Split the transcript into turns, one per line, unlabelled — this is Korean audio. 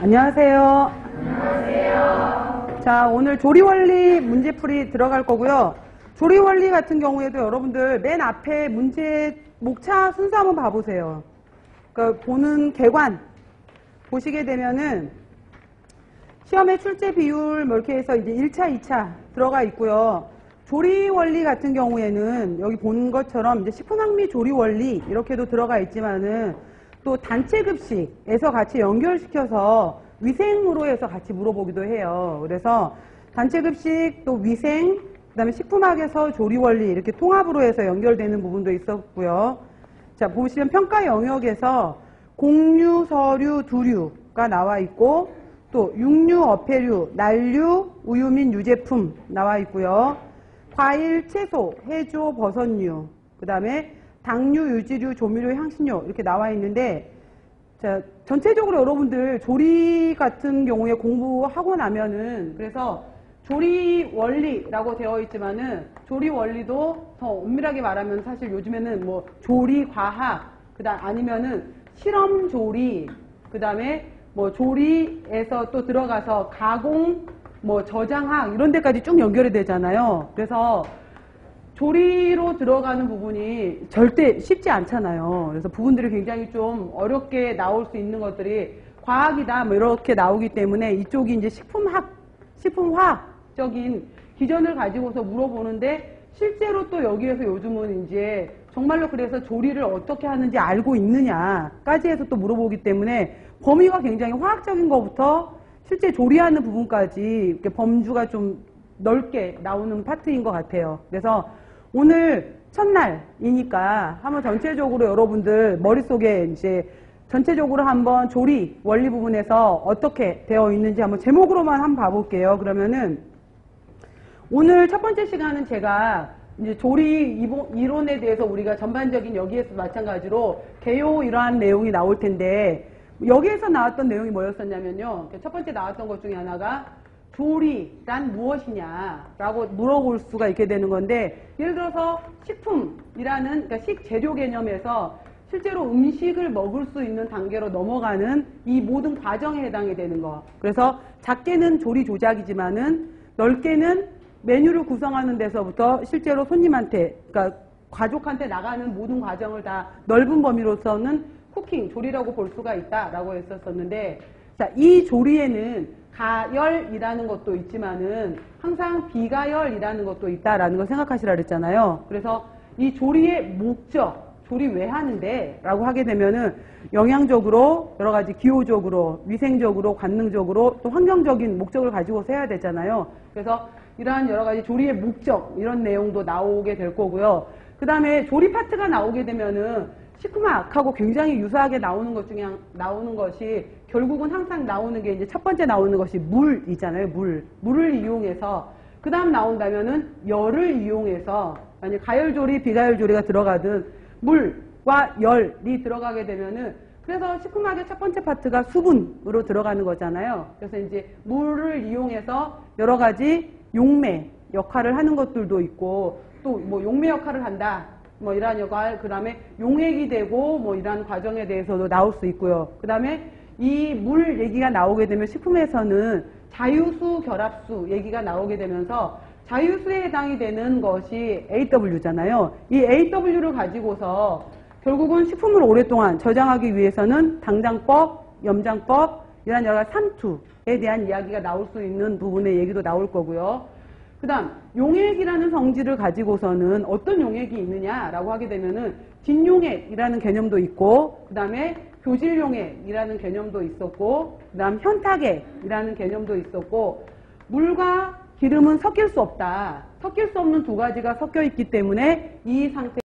안녕하세요. 안녕하세요. 자, 오늘 조리 원리 문제풀이 들어갈 거고요. 조리 원리 같은 경우에도 여러분들 맨 앞에 문제 목차 순서 한번 봐보세요. 그러니까 보는 개관 보시게 되면은 시험의 출제 비율 뭐 이렇게 해서 이제 1차, 2차 들어가 있고요. 조리 원리 같은 경우에는 여기 본 것처럼 이제 식품학미 조리 원리 이렇게도 들어가 있지만은 또 단체 급식에서 같이 연결시켜서 위생으로 해서 같이 물어보기도 해요. 그래서 단체 급식 또 위생 그다음에 식품학에서 조리 원리 이렇게 통합으로 해서 연결되는 부분도 있었고요. 자, 보시면 평가 영역에서 공유, 서류, 두류가 나와 있고 또 육류, 어패류, 난류, 우유 및 유제품 나와 있고요. 과일, 채소, 해조, 버섯류, 그 다음에 당류, 유지류, 조미료, 향신료 이렇게 나와 있는데 자, 전체적으로 여러분들 조리 같은 경우에 공부하고 나면은 그래서 조리 원리라고 되어 있지만은 조리 원리도 더 엄밀하게 말하면 사실 요즘에는 뭐 조리 과학 그다음 아니면은 실험 조리 그다음에 뭐 조리에서 또 들어가서 가공 뭐 저장학 이런 데까지 쭉 연결이 되잖아요. 그래서 조리로 들어가는 부분이 절대 쉽지 않잖아요. 그래서 부분들이 굉장히 좀 어렵게 나올 수 있는 것들이 과학이다 뭐 이렇게 나오기 때문에 이쪽이 이제 식품학, 식품화학적인 기전을 가지고서 물어보는데 실제로 또 여기에서 요즘은 이제 정말로 그래서 조리를 어떻게 하는지 알고 있느냐까지 해서 또 물어보기 때문에 범위가 굉장히 화학적인 것부터 실제 조리하는 부분까지 범주가 좀 넓게 나오는 파트인 것 같아요. 그래서 오늘 첫날이니까 한번 전체적으로 여러분들 머릿속에 이제 전체적으로 한번 조리 원리 부분에서 어떻게 되어 있는지 한번 제목으로만 한번 봐볼게요. 그러면은 오늘 첫 번째 시간은 제가 이제 조리 이론에 대해서 우리가 전반적인 여기에서 마찬가지로 개요 이러한 내용이 나올 텐데 여기에서 나왔던 내용이 뭐였었냐면요. 첫 번째 나왔던 것 중에 하나가 조리 란 무엇이냐라고 물어볼 수가 있게 되는 건데 예를 들어서 식품이라는 그러니까 식재료 개념에서 실제로 음식을 먹을 수 있는 단계로 넘어가는 이 모든 과정에 해당이 되는 거. 그래서 작게는 조리 조작이지만은 넓게는 메뉴를 구성하는 데서부터 실제로 손님한테 그러니까 가족한테 나가는 모든 과정을 다 넓은 범위로서는 쿠킹, 조리라고 볼 수가 있다라고 했었었는데 자, 이 조리에는 가열이라는 것도 있지만은 항상 비가열이라는 것도 있다라는 걸 생각하시라 그랬잖아요. 그래서 이 조리의 목적, 조리 왜 하는데? 라고 하게 되면은 영양적으로, 여러 가지 기호적으로, 위생적으로, 관능적으로, 또 환경적인 목적을 가지고서 해야 되잖아요. 그래서 이러한 여러 가지 조리의 목적, 이런 내용도 나오게 될 거고요. 그 다음에 조리 파트가 나오게 되면은 식품학하고 굉장히 유사하게 나오는 것 중에 나오는 것이 결국은 항상 나오는 게 이제 첫 번째 나오는 것이 물이잖아요. 물. 물을 이용해서 그 다음 나온다면은 열을 이용해서 아니 가열조리, 비가열조리가 들어가든 물과 열이 들어가게 되면은 그래서 식품학의 첫 번째 파트가 수분으로 들어가는 거잖아요. 그래서 이제 물을 이용해서 여러 가지 용매 역할을 하는 것들도 있고 또 뭐 용매 역할을 한다. 뭐 이러한 역할, 그 다음에 용액이 되고 뭐 이러한 과정에 대해서도 나올 수 있고요. 그 다음에 이 물 얘기가 나오게 되면 식품에서는 자유수 결합수 얘기가 나오게 되면서 자유수에 해당이 되는 것이 AW잖아요. 이 AW를 가지고서 결국은 식품을 오랫동안 저장하기 위해서는 당장법, 염장법, 이런 여러 가지 삼투에 대한 이야기가 나올 수 있는 부분의 얘기도 나올 거고요. 그 다음 용액이라는 성질을 가지고서는 어떤 용액이 있느냐라고 하게 되면은 진용액이라는 개념도 있고 그 다음에 교질용액이라는 개념도 있었고 그 다음 현탁액이라는 개념도 있었고 물과 기름은 섞일 수 없다. 섞일 수 없는 두 가지가 섞여 있기 때문에 이 상태